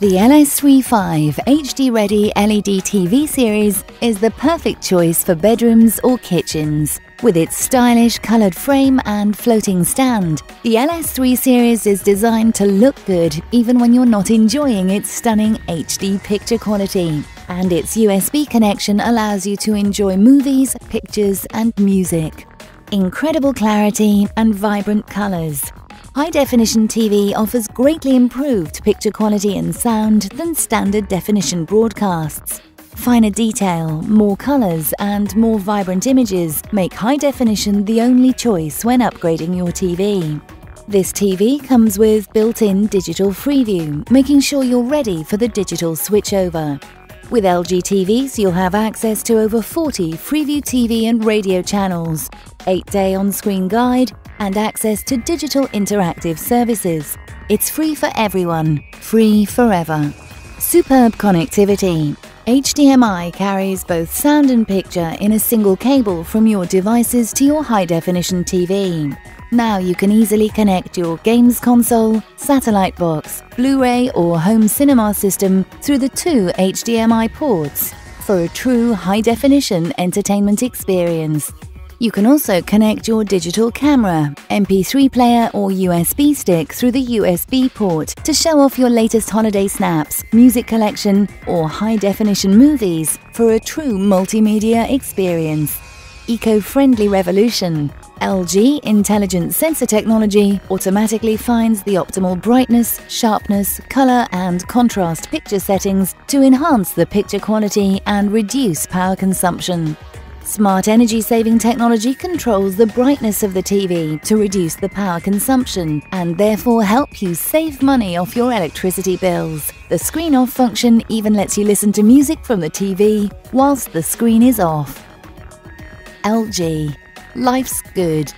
The LS35 HD Ready LED TV series is the perfect choice for bedrooms or kitchens. With its stylish coloured frame and floating stand, the LS3 series is designed to look good even when you're not enjoying its stunning HD picture quality. And its USB connection allows you to enjoy movies, pictures and music. Incredible clarity and vibrant colours High definition TV offers greatly improved picture quality and sound than standard definition broadcasts. Finer detail, more colours, and more vibrant images make high definition the only choice when upgrading your TV. This TV comes with built in digital freeview, making sure you're ready for the digital switchover. With LG TVs, you'll have access to over 40 Freeview TV and radio channels, 8-day on-screen guide, and access to digital interactive services. It's free for everyone, free forever. Superb connectivity. HDMI carries both sound and picture in a single cable from your devices to your high-definition TV. Now you can easily connect your games console, satellite box, Blu-ray or home cinema system through the two HDMI ports for a true high-definition entertainment experience. You can also connect your digital camera, MP3 player or USB stick through the USB port to show off your latest holiday snaps, music collection or high-definition movies for a true multimedia experience. Eco-friendly revolution. LG Intelligent Sensor Technology automatically finds the optimal brightness, sharpness, color and contrast picture settings to enhance the picture quality and reduce power consumption. Smart energy saving technology controls the brightness of the TV to reduce the power consumption and therefore help you save money off your electricity bills. The screen off function even lets you listen to music from the TV whilst the screen is off. LG. Life's good.